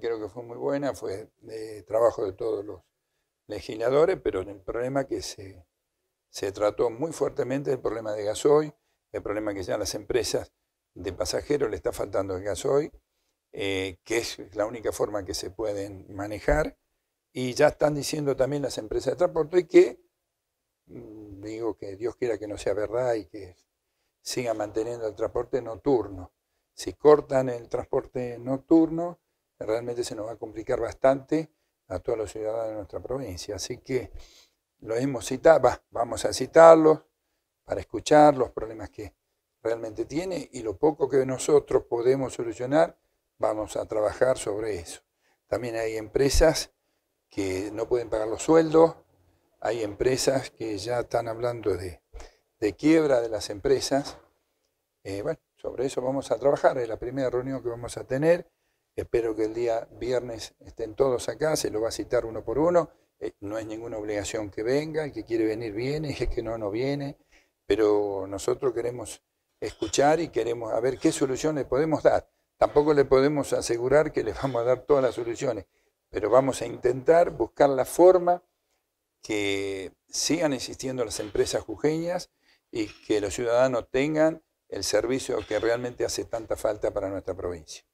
Creo que fue muy buena, fue de trabajo de todos los legisladores, pero el problema que se, se trató muy fuertemente el problema de gasoil, el problema que ya las empresas de pasajeros le está faltando el gasoil, eh, que es la única forma que se pueden manejar, y ya están diciendo también las empresas de transporte que, mm, digo que Dios quiera que no sea verdad y que siga manteniendo el transporte nocturno. Si cortan el transporte nocturno, realmente se nos va a complicar bastante a todos los ciudadanos de nuestra provincia. Así que lo hemos citado, vamos a citarlos para escuchar los problemas que realmente tiene y lo poco que nosotros podemos solucionar, vamos a trabajar sobre eso. También hay empresas que no pueden pagar los sueldos, hay empresas que ya están hablando de, quiebra de las empresas. Eh, bueno, sobre eso vamos a trabajar, es la primera reunión que vamos a tener Espero que el día viernes estén todos acá, se lo va a citar uno por uno. Eh, no es ninguna obligación que venga, el que quiere venir viene, el que no, no viene. Pero nosotros queremos escuchar y queremos a ver qué solución le podemos dar. Tampoco le podemos asegurar que le vamos a dar todas las soluciones, pero vamos a intentar buscar la forma que sigan existiendo las empresas jujeñas y que los ciudadanos tengan el servicio que realmente hace tanta falta para nuestra provincia.